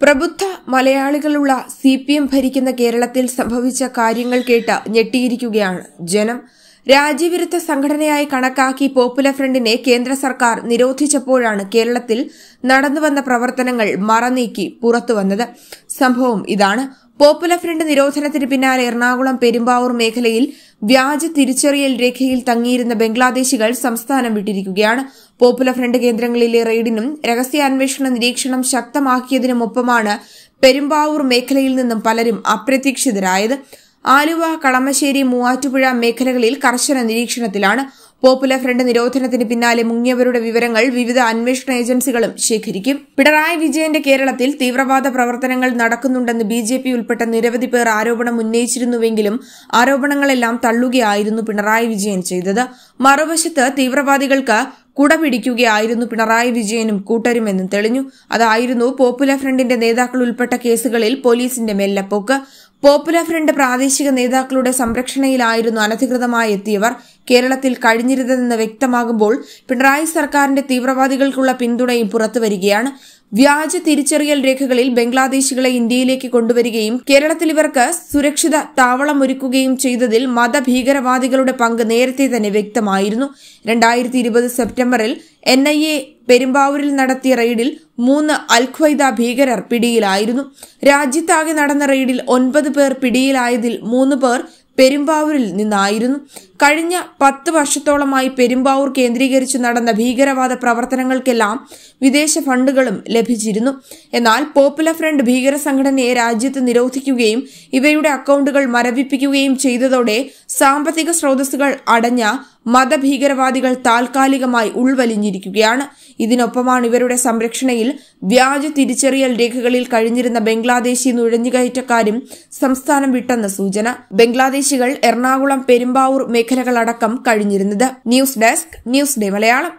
പ്രബുദ്ധ മലയാളികളുള്ള C P M ഭരിക്കുന്ന കേരളത്തിൽ സംഭവിച്ച കാര്യങ്ങൾ കേട്ട് ഞെട്ടിയിരിക്കുകയാണ് ജനം. രാജ്യവിരുദ്ധ സംഘടനയായി കണക്കാക്കി പോപ്പുലർ ഫ്രണ്ടിനെ കേന്ദ്ര സർക്കാർ നിരോധിച്ചപ്പോഴാണ് കേരളത്തിൽ നടന്നുവന്ന പ്രവർത്തനങ്ങൾ മറനീക്കി പുറത്തുവന്നത് സംഭവം ഇതാണ്. പോപ്പുലർ ഫ്രണ്ട് നിരോധനത്തിന് പിന്നാലെ എറണാകുളം പെരുമ്പാവൂർ മേഖലയിൽ വ്യാജ തിരിച്ചറിയൽ രേഖയിൽ തങ്ങിയിരുന്ന ബംഗ്ലാദേശികൾ സംസ്ഥാനം വിട്ടിരിക്കുകയാണ്. പോപ്പുലർ ഫ്രണ്ട് കേന്ദ്രങ്ങളിലെ റെയ്ഡിനും രഹസ്യാന്വേഷണ നിരീക്ഷണം ശക്തമാക്കിയതിനുമൊപ്പമാണ് പെരുമ്പാവൂർ മേഖലയിൽ നിന്നും പലരും അപ്രതീക്ഷിതരായത്. ആലുവ കളമശ്ശേരി മൂവാറ്റുപുഴ മേഖലകളിൽ കർശന നിരീക്ഷണത്തിലാണ് പോപ്പുലർ ഫ്രണ്ട് നിരോധനത്തിന് പിന്നാലെ മുങ്ങിയവരുടെ വിവരങ്ങൾ വിവിധ അന്വേഷണ ഏജൻസികളും ശേഖരിക്കും. പിണറായി വിജയന്റെ കേരളത്തിൽ തീവ്രവാദ പ്രവർത്തനങ്ങൾ നടക്കുന്നുണ്ടെന്ന് ബി ജെ പി ഉൾപ്പെട്ട നിരവധി പേർ ആരോപണം ഉന്നയിച്ചിരുന്നുവെങ്കിലും ആരോപണങ്ങളെല്ലാം തള്ളുകയായിരുന്നു പിണറായി വിജയൻ ചെയ്തത്. മറുവശത്ത് തീവ്രവാദികൾക്ക് കുട പിടിക്കുകയായിരുന്നു പിണറായി വിജയനും കൂട്ടരുമെന്നും തെളിഞ്ഞു. അതായിരുന്നു പോപ്പുലർ ഫ്രണ്ടിന്റെ നേതാക്കൾ ഉൾപ്പെട്ട കേസുകളിൽ പോലീസിന്റെ മെല്ലപ്പോക്ക്. പോപ്പുലർ ഫ്രണ്ട് പ്രാദേശിക നേതാക്കളുടെ സംരക്ഷണയിലായിരുന്നു അനധികൃതമായി എത്തിയവർ. കേരളത്തിൽ കഴിഞ്ഞിരുന്നതെന്ന് വ്യക്തമാകുമ്പോൾ പിണറായി സർക്കാരിന്റെ തീവ്രവാദികൾക്കുള്ള പിന്തുണയും പുറത്തുവരികയാണ്. വ്യാജ തിരിച്ചറിയൽ രേഖകളിൽ ബംഗ്ലാദേശികളെ ഇന്ത്യയിലേക്ക് കൊണ്ടുവരികയും കേരളത്തിൽ ഇവർക്ക് സുരക്ഷിത താവളമൊരുക്കുകയും ചെയ്തതിൽ മതഭീകരവാദികളുടെ പങ്ക് നേരത്തെ തന്നെ വ്യക്തമായിരുന്നു. രണ്ടായിരത്തി ഇരുപത് സെപ്റ്റംബറിൽ എൻ ഐ എ പെരുമ്പാവൂരിൽ നടത്തിയ റെയ്ഡിൽ മൂന്ന് അൽഖ്വൈദ ഭീകരർ പിടിയിലായിരുന്നു. രാജ്യത്താകെ നടന്ന റെയ്ഡിൽ ഒൻപത് പേർ പിടിയിലായതിൽ മൂന്ന് പേർ പെരുമ്പാവൂരിൽ നിന്നായിരുന്നു. കഴിഞ്ഞ പത്ത് വർഷത്തോളമായി പെരുമ്പാവൂർ കേന്ദ്രീകരിച്ച് നടന്ന ഭീകരവാദ പ്രവർത്തനങ്ങൾക്കെല്ലാം വിദേശ ഫണ്ടുകളും ലഭിച്ചിരുന്നു. എന്നാൽ പോപ്പുലർ ഫ്രണ്ട് ഭീകര സംഘടനയെ രാജ്യത്ത് നിരോധിക്കുകയും ഇവയുടെ അക്കൗണ്ടുകൾ മരവിപ്പിക്കുകയും ചെയ്തതോടെ സാമ്പത്തിക സ്രോതസ്സുകൾ അടഞ്ഞ മതഭീകരവാദികൾ താൽക്കാലികമായി ഉൾവലിഞ്ഞിരിക്കുകയാണ്. ഇതിനൊപ്പമാണ് ഇവരുടെ സംരക്ഷണയിൽ വ്യാജ തിരിച്ചറിയൽ രേഖകളിൽ കഴിഞ്ഞിരുന്ന ബംഗ്ലാദേശി നുഴഞ്ഞുകയറ്റക്കാരും സംസ്ഥാനം വിട്ടെന്ന സൂചന. ബംഗ്ലാദേശികൾ എറണാകുളം പെരുമ്പാവൂർ മേഖലകളടക്കം കഴിഞ്ഞിരുന്നത്. News desk news day Malayalam.